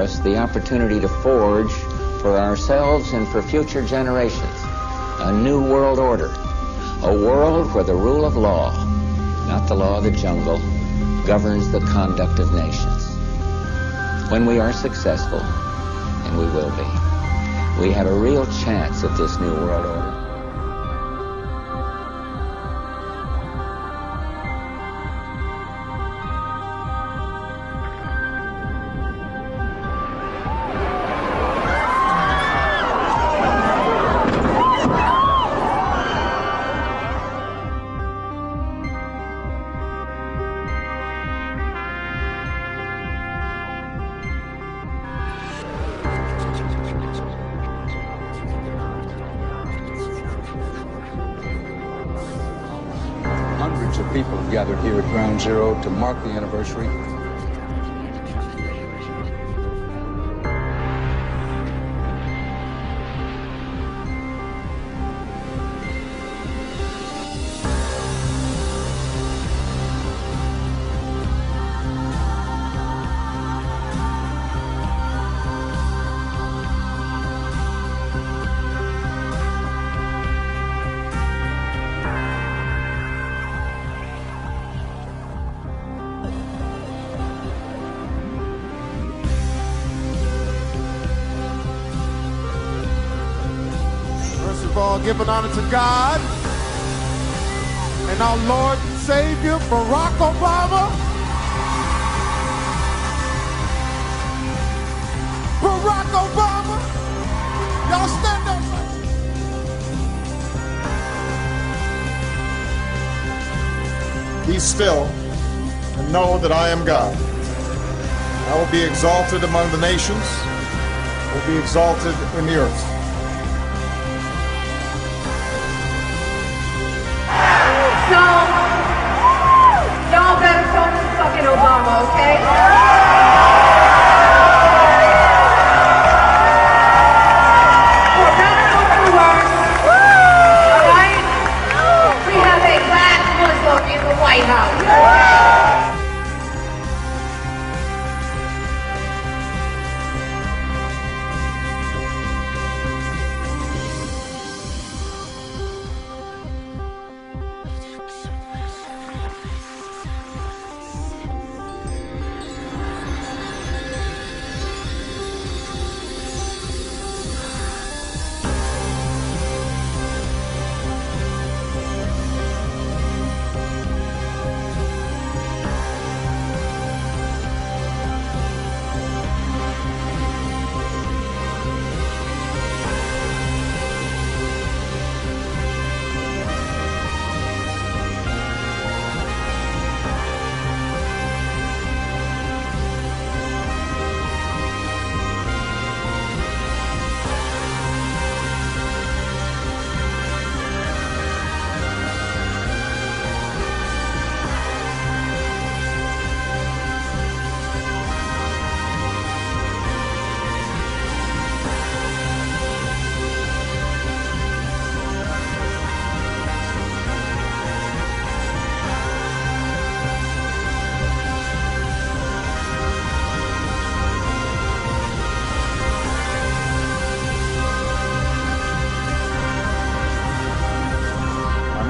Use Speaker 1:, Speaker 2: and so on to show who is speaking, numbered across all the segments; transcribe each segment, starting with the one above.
Speaker 1: us the opportunity to forge for ourselves and for future generations a new world order, a world where the rule of law, not the law of the jungle, governs the conduct of nations. When we are successful, and we will be, we have a real chance at this new world order.
Speaker 2: Gathered here at Ground Zero to mark the anniversary.
Speaker 3: Giving honor to God and our Lord and Savior, Barack Obama. Barack Obama. Y'all stand up.
Speaker 4: Be still and know that I am God. I will be exalted among the nations, will be exalted in the earth.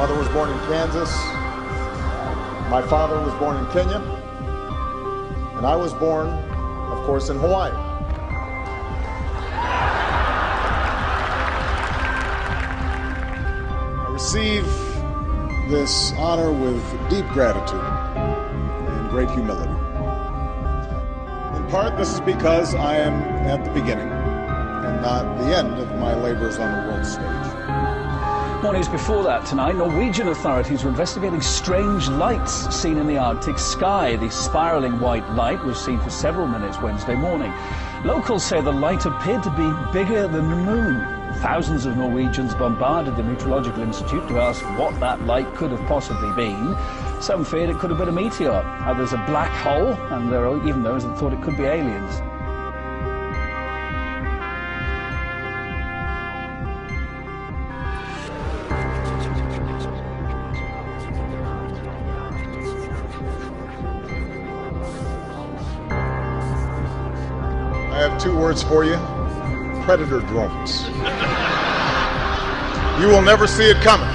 Speaker 4: Mother was born in Kansas. My father was born in Kenya. And I was born, of course, in Hawaii. I receive this honor with deep gratitude and great humility. In part, this is because I am at the beginning and not the end of my labors on the world stage.
Speaker 5: Mornings before that tonight, Norwegian authorities were investigating strange lights seen in the Arctic sky. The spiraling white light was seen for several minutes Wednesday morning. Locals say the light appeared to be bigger than the moon. Thousands of Norwegians bombarded the Meteorological Institute to ask what that light could have possibly been. Some feared it could have been a meteor, others a black hole, and there are even those that thought it could be aliens.
Speaker 4: Words for you predator drones. You will never see it coming.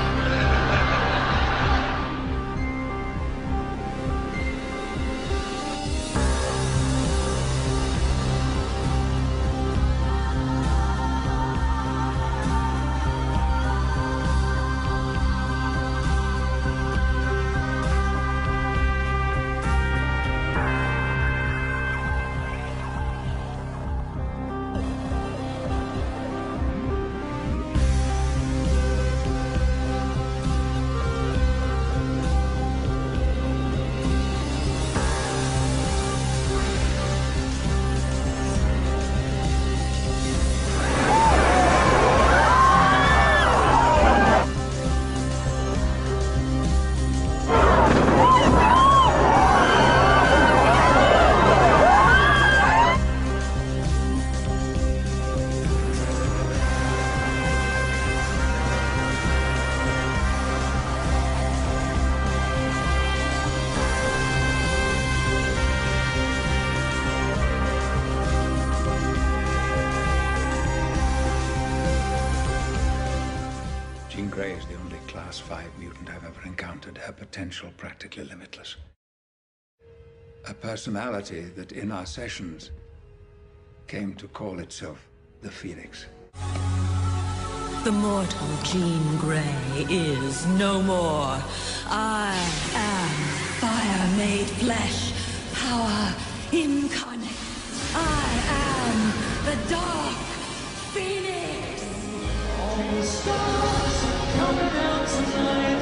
Speaker 2: Her potential practically limitless. A personality that in our sessions came to call itself the Phoenix.
Speaker 6: The mortal Jean Grey is no more. I am fire made flesh, power incarnate. I am the Dark Phoenix. All the stars are coming out tonight.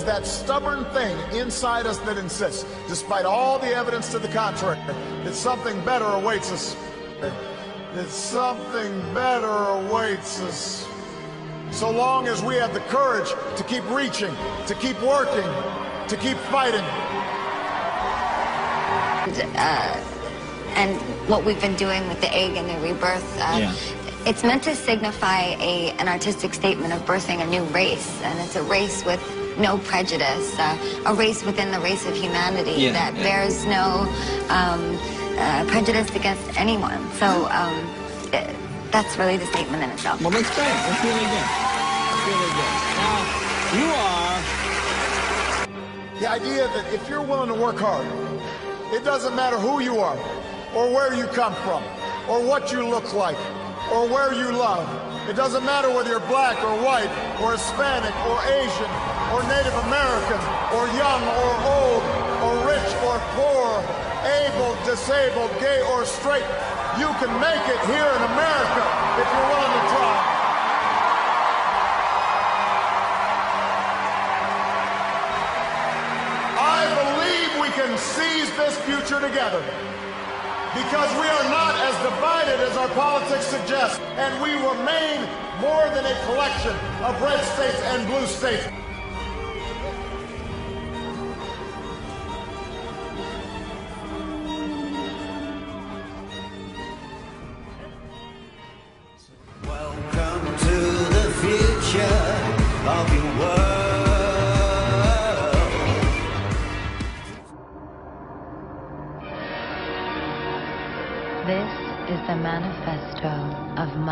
Speaker 4: Is that stubborn thing inside us that insists, despite all the evidence to the contrary, that something better awaits us. That something better awaits us. So long as we have the courage to keep reaching, to keep working, to keep fighting.
Speaker 7: Uh, and what we've been doing with the egg and the rebirth. Uh,
Speaker 1: Yeah.
Speaker 7: It's meant to signify a, an artistic statement of birthing a new race, and it's a race with no prejudice, uh, a race within the race of humanity
Speaker 1: Yeah,
Speaker 7: that
Speaker 1: yeah.
Speaker 7: bears no um, uh, prejudice against anyone. So um, eh, that's really the statement in itself.
Speaker 1: Well, that's great. That's really good. That's really good. Now, you are.
Speaker 4: The idea that if you're willing to work hard, it doesn't matter who you are, or where you come from, or what you look like, or where you love. It doesn't matter whether you're black or white, or Hispanic, or Asian, or Native American, or young or old, or rich or poor, able, disabled, gay or straight. You can make it here in America if you're willing to try. I believe we can seize this future together. Because we are not as divided as our politics suggest, and we remain more than a collection of red states and blue states.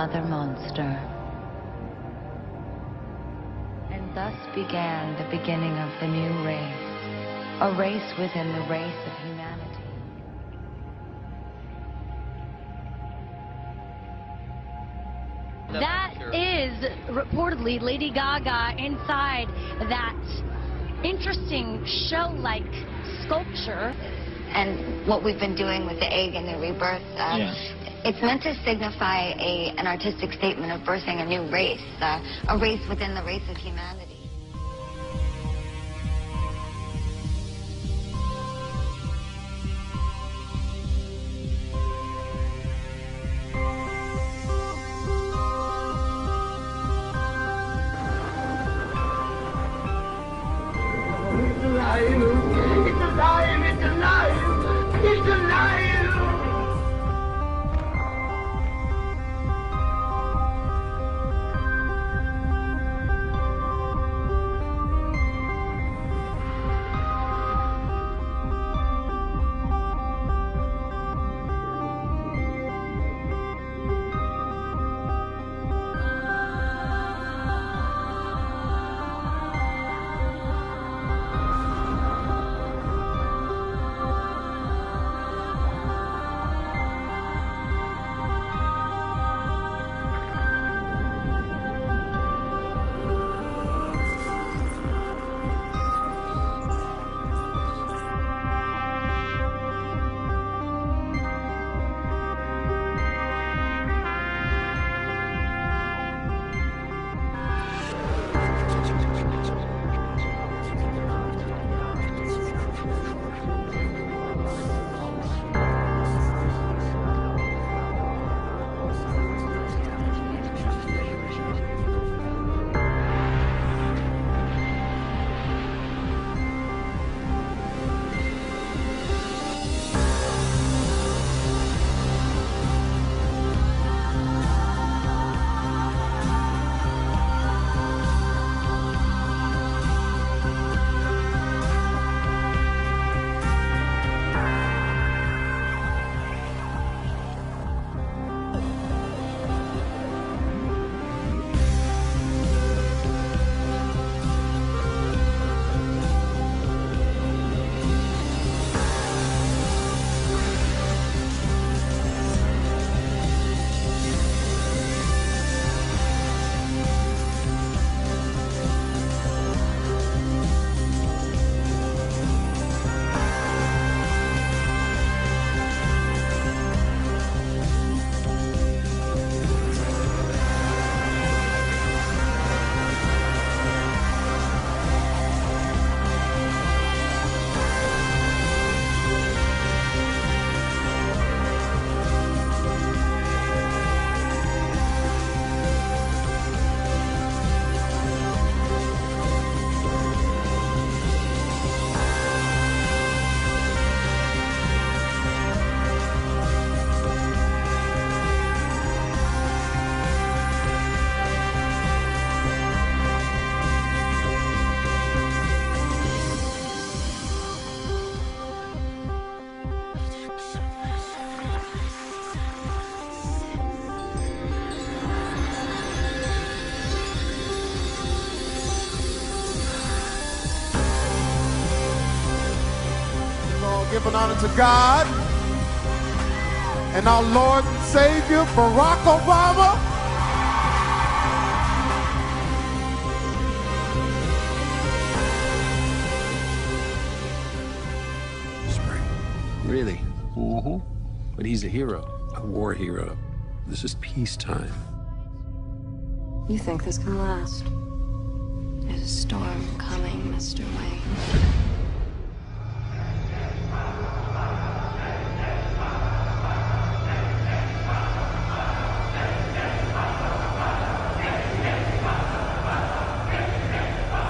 Speaker 8: Of
Speaker 9: Mother Monster. And thus began the beginning of the new race, a race within the race of humanity.
Speaker 10: That is reportedly Lady Gaga inside that interesting shell-like sculpture.
Speaker 7: And what we've been doing with the egg and the rebirth, uh,
Speaker 1: Yeah.
Speaker 7: It's meant to signify a, an artistic statement of birthing a new race, uh, a race within the race of humanity.
Speaker 3: To God and our Lord and Savior, Barack Obama.
Speaker 11: Spring. Really? Mm-hmm. But he's a hero, a war hero. This is peacetime.
Speaker 12: You think this can last? There's a storm coming, Mr. Wayne.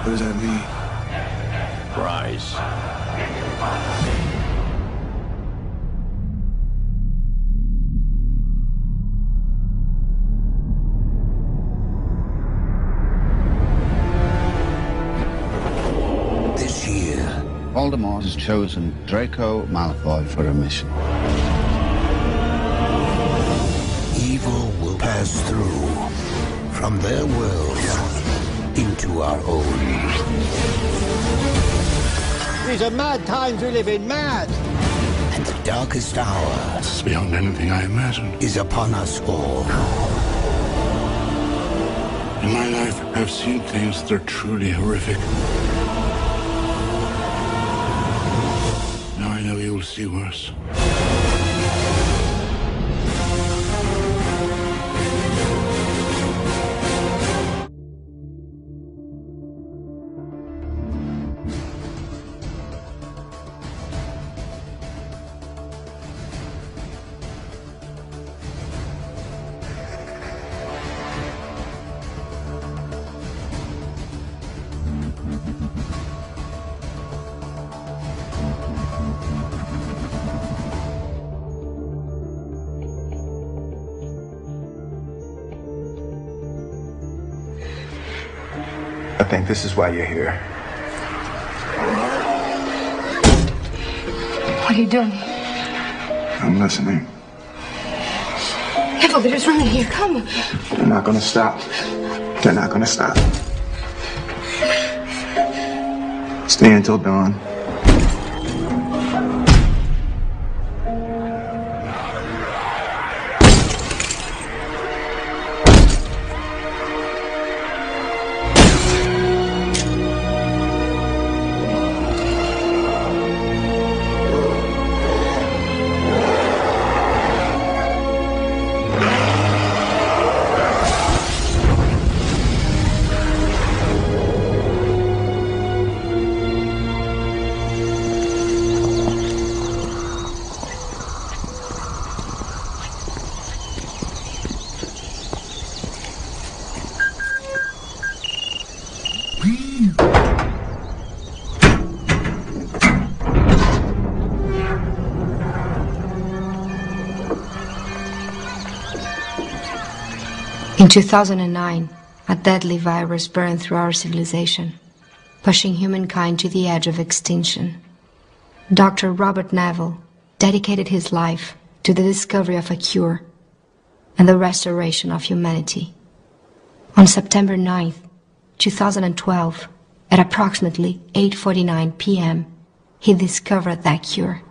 Speaker 13: What does that mean?
Speaker 11: Rise.
Speaker 14: This year, Voldemort has chosen Draco Malfoy for a mission. Evil will pass through from their world into our own.
Speaker 15: These are mad times we live in, mad.
Speaker 14: And the darkest hour
Speaker 13: This is beyond anything I imagined.
Speaker 14: is upon us all.
Speaker 13: In my life, I've seen things that are truly horrific. Now I know you will see worse.
Speaker 16: This is why you're here.
Speaker 12: What are you doing?
Speaker 16: I'm listening.
Speaker 12: There's running here. Come.
Speaker 16: They're not gonna stop. They're not gonna stop. Stay until dawn.
Speaker 12: In 2009, a deadly virus burned through our civilization, pushing humankind to the edge of extinction. Dr. Robert Neville dedicated his life to the discovery of a cure and the restoration of humanity. On September 9th, 2012, at approximately 8:49 p.m., he discovered that cure.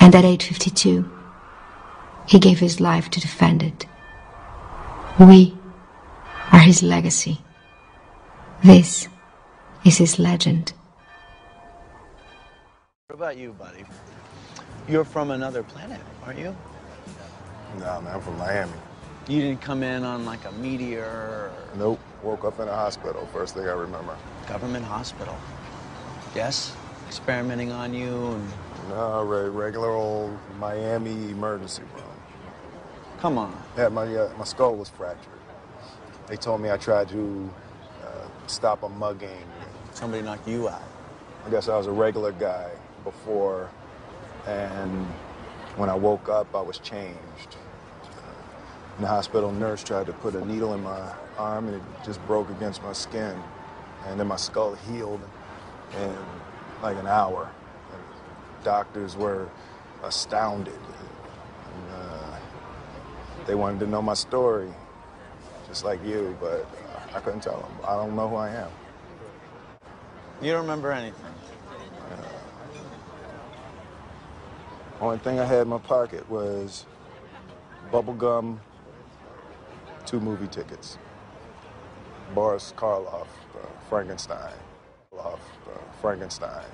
Speaker 12: And at 8:52, he gave his life to defend it. We are his legacy. This is his legend.
Speaker 17: What about you, buddy? You're from another planet, aren't you?
Speaker 18: Nah, man, I'm from Miami.
Speaker 17: You didn't come in on like a meteor or
Speaker 18: Nope. Woke up in a hospital. First thing I remember.
Speaker 17: government hospital. Yes? Experimenting on you and
Speaker 18: No, re- regular old Miami emergency room.
Speaker 17: Come on.
Speaker 18: Yeah, my uh, my skull was fractured. They told me I tried to uh, stop a mugging.
Speaker 17: Somebody knocked you out.
Speaker 18: I guess I was a regular guy before, and when I woke up, I was changed. The hospital nurse tried to put a needle in my arm, and it just broke against my skin. And then my skull healed in like an hour. And doctors were astounded. Uh, they wanted to know my story, just like you, but I couldn't tell them. I don't know who I am.
Speaker 17: You don't remember anything.
Speaker 4: Only thing I had in my pocket was bubble gum, two movie tickets. Boris Karloff, uh, Frankenstein. Karloff, uh, Frankenstein.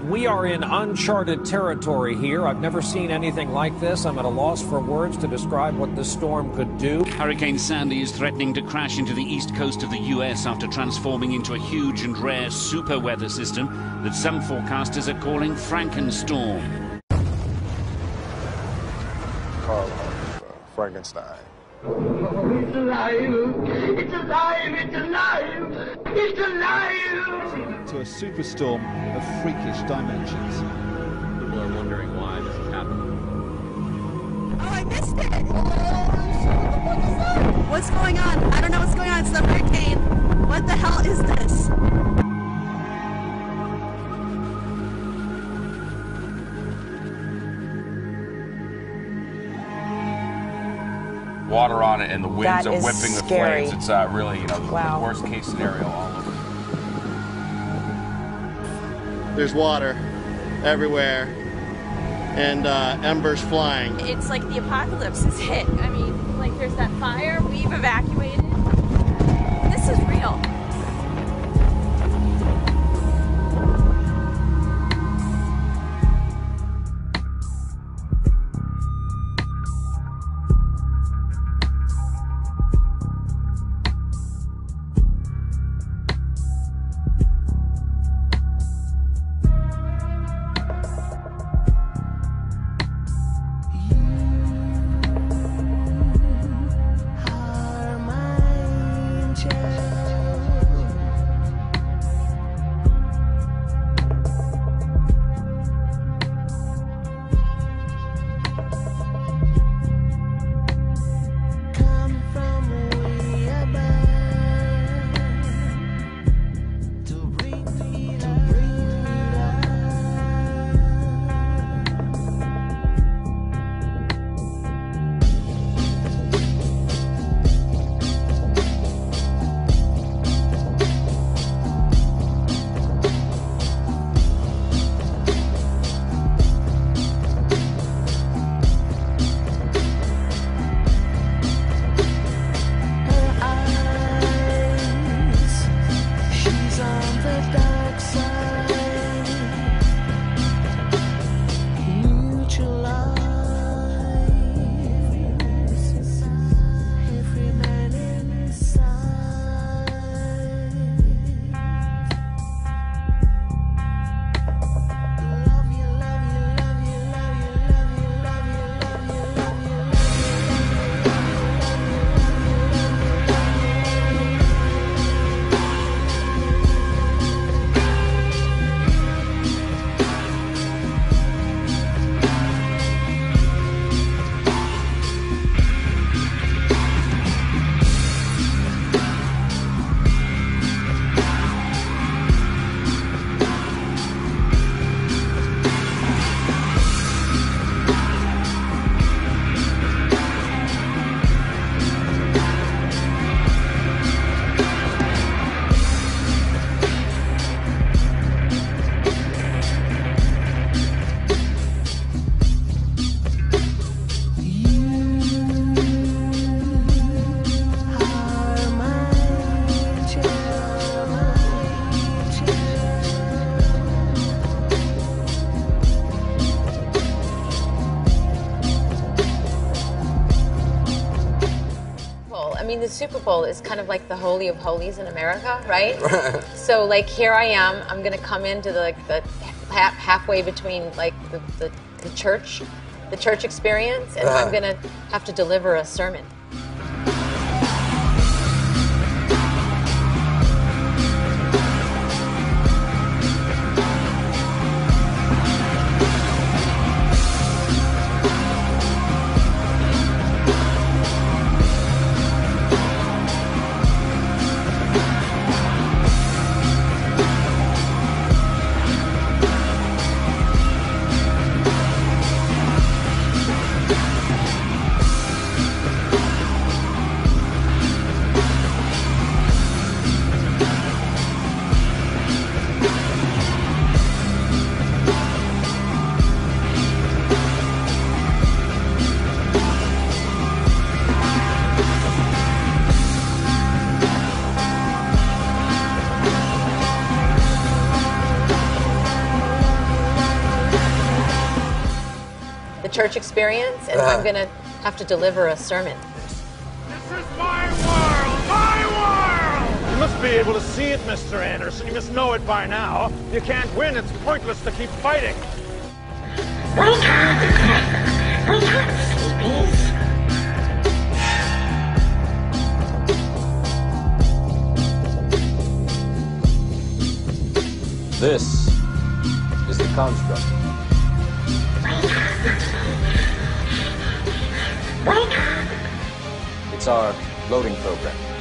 Speaker 19: We are in uncharted territory here. I've never seen anything like this. I'm at a loss for words to describe what this storm could do.
Speaker 20: Hurricane Sandy is threatening to crash into the east coast of the U.S. after transforming into a huge and rare super weather system that some forecasters are calling Frankenstorm.
Speaker 4: Karloff, uh, Frankenstein.
Speaker 8: It's alive! It's alive! It's alive! It's alive!
Speaker 21: to a superstorm of freakish dimensions.
Speaker 22: People are wondering why this is happening.
Speaker 23: Oh, I missed it! Oh, what's going on? I don't know what's going on. It's the hurricane. What the hell is this?
Speaker 24: On it, and the winds
Speaker 25: That
Speaker 24: are
Speaker 25: is
Speaker 24: whipping the
Speaker 25: scary.
Speaker 24: flames. It's uh, really, you know, the,
Speaker 25: Wow.
Speaker 24: the worst case scenario all over.
Speaker 26: There's water everywhere and uh, embers flying.
Speaker 27: It's like the apocalypse has hit. I mean, like there's that fire, we've evacuated. This is real.
Speaker 28: Super Bowl is kind of like the holy of holies in America, right? so, like, here I am. I'm gonna come into the like the ha- halfway between like the, the, the church, the church experience, and I'm
Speaker 29: Uh-huh.
Speaker 28: gonna have to deliver a sermon. Experience, and I'm uh-huh. going to have to deliver a sermon. This is my world! My world!
Speaker 30: You must be able to see it, Mr. Anderson. You must know it by now. You can't win. It's pointless to keep fighting.
Speaker 31: This is the construct. It's our loading program.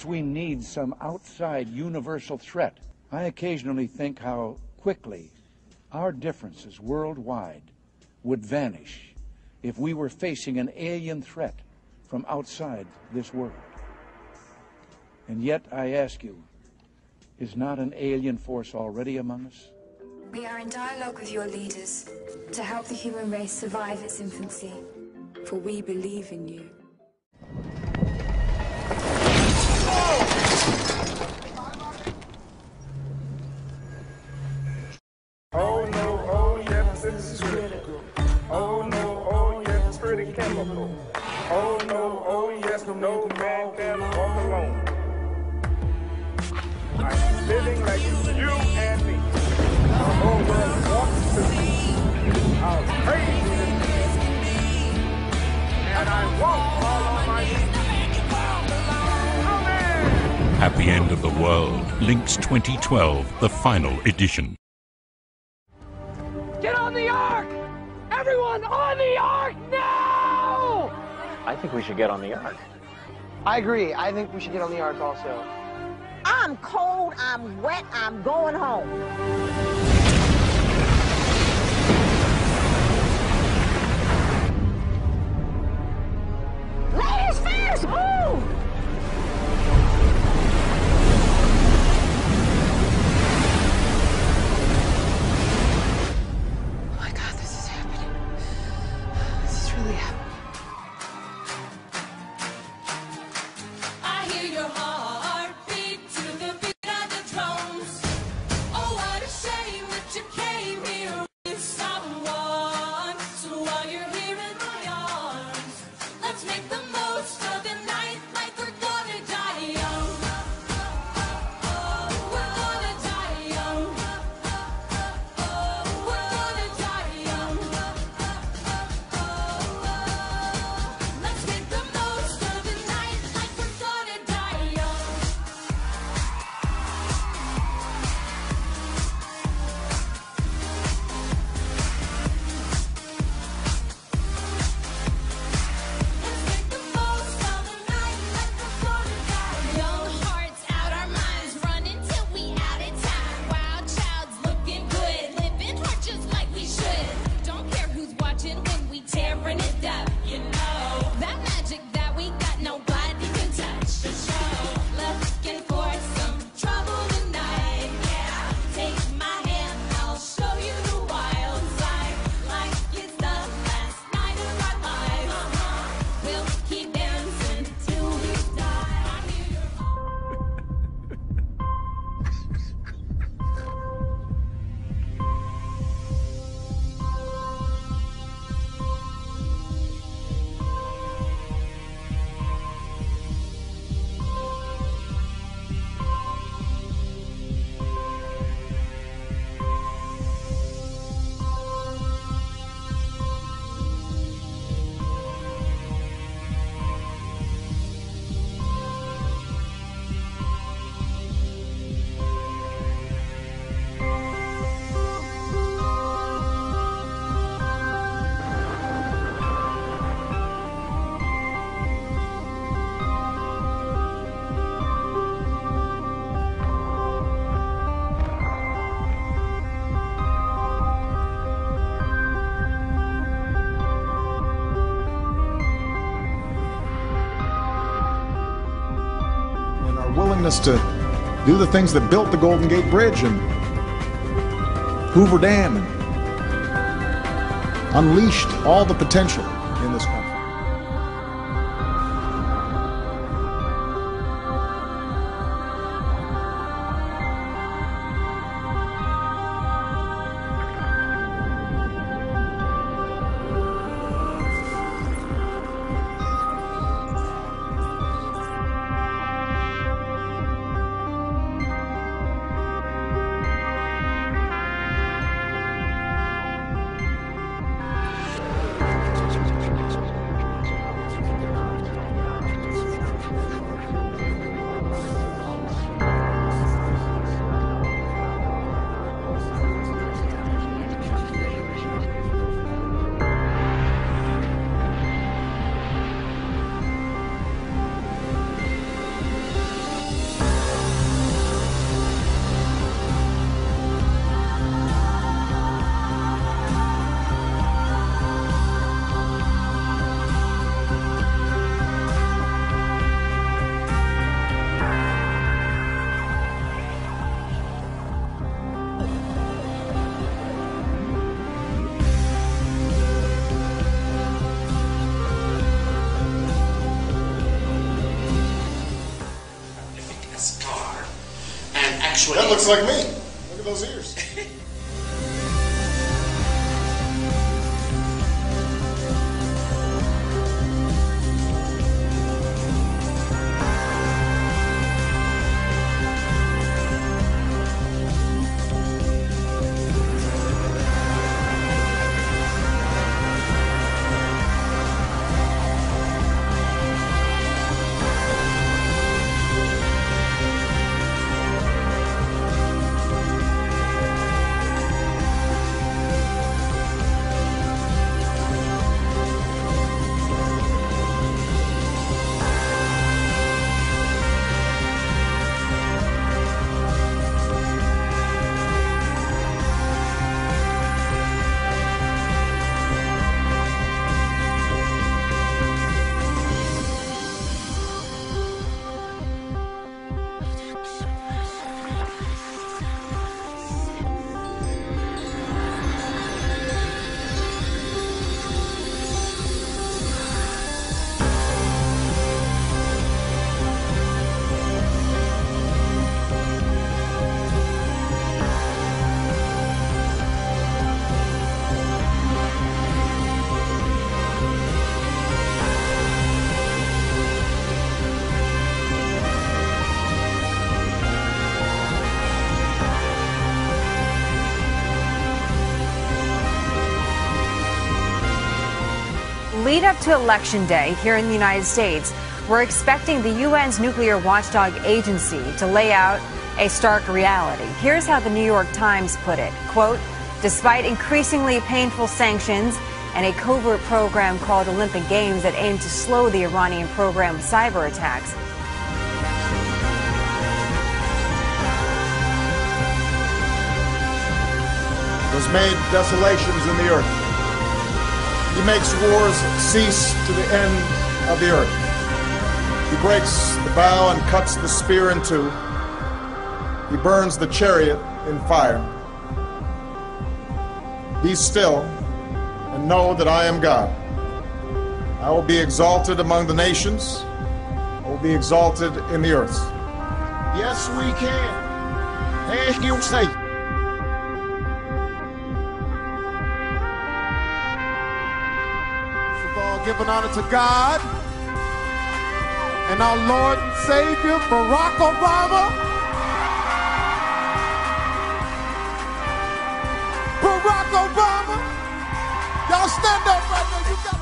Speaker 32: Perhaps we need some outside universal threat. I occasionally think how quickly our differences worldwide would vanish if we were facing an alien threat from outside this world. And yet, I ask you, is not an alien force already among us?
Speaker 33: We are in dialogue with your leaders to help the human race survive its infancy, for we believe in you.
Speaker 34: 2012, the final edition.
Speaker 35: Get on the ark! Everyone on the ark now!
Speaker 31: I think we should get on the ark.
Speaker 36: I agree. I think we should get on the ark also.
Speaker 25: I'm cold, I'm wet, I'm going home. Ladies first, move!
Speaker 4: Willingness to do the things that built the Golden Gate Bridge and Hoover Dam and unleashed all the potential like me. Look at those ears.
Speaker 37: Lead up to Election Day here in the United States, we're expecting the UN's nuclear watchdog agency to lay out a stark reality. Here's how the New York Times put it quote, despite increasingly painful sanctions and a covert program called Olympic Games that aimed to slow the Iranian program cyber attacks,
Speaker 4: has made desolations in the earth. He makes wars cease to the end of the earth. He breaks the bow and cuts the spear in two. He burns the chariot in fire. Be still and know that I am God. I will be exalted among the nations. I will be exalted in the earth.
Speaker 30: Yes, we can. And you say. Giving honor to God and our Lord and Savior, Barack Obama. Barack Obama. Y'all stand up right now. You got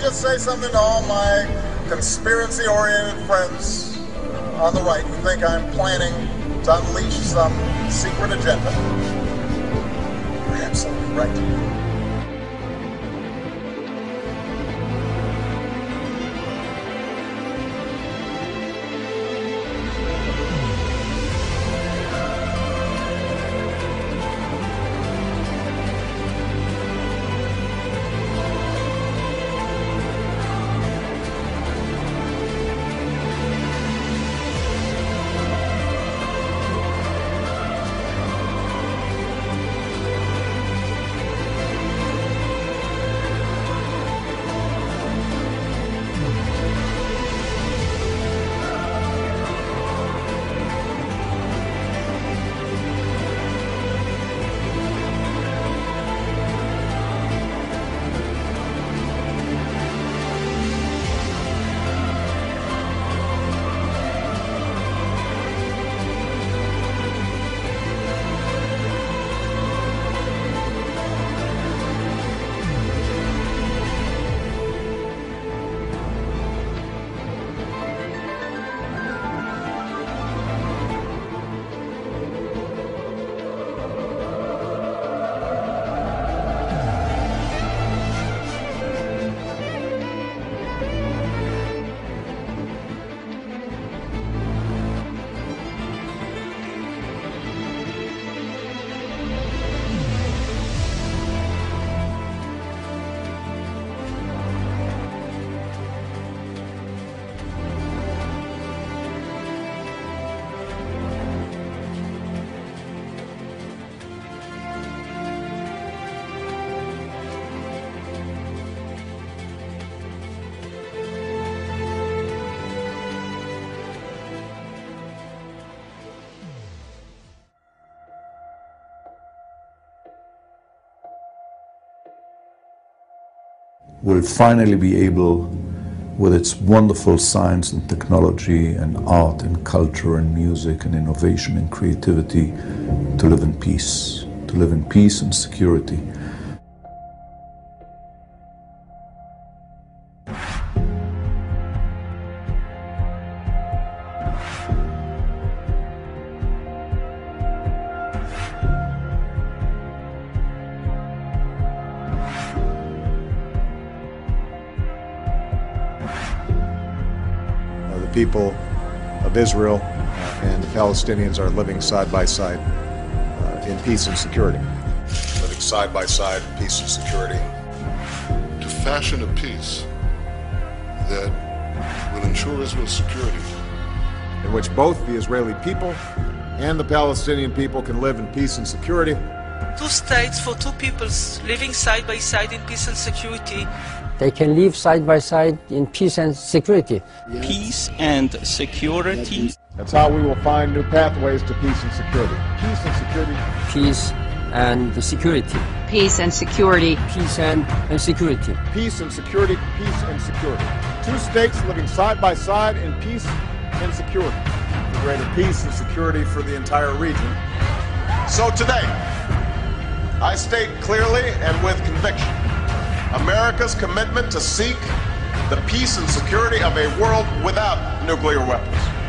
Speaker 4: just say something to all my conspiracy oriented friends on the right who think I'm planning to unleash some secret agenda. You're absolutely right.
Speaker 38: Will finally be able, with its wonderful science and technology and art and culture and music and innovation and creativity, to live in peace, to live in peace and security.
Speaker 4: People of Israel uh, and the Palestinians are living side by side uh, in peace and security. Living side by side in peace and security.
Speaker 39: to fashion a peace that will ensure Israel's security.
Speaker 4: in which both the Israeli people and the Palestinian people can live in peace and security.
Speaker 40: Two states for two peoples living side by side in peace and security.
Speaker 41: They can live side by side in peace and security.
Speaker 42: Peace and security.
Speaker 4: That's how we will find new pathways to peace and security. Peace and security.
Speaker 41: Peace and security.
Speaker 42: Peace and security.
Speaker 41: Peace and, and security.
Speaker 4: Peace and security. Peace and security. Two states living side by side in peace and security. For greater peace and security for the entire region. So today, I state clearly and with conviction America's commitment to seek the peace and security of a world without nuclear weapons.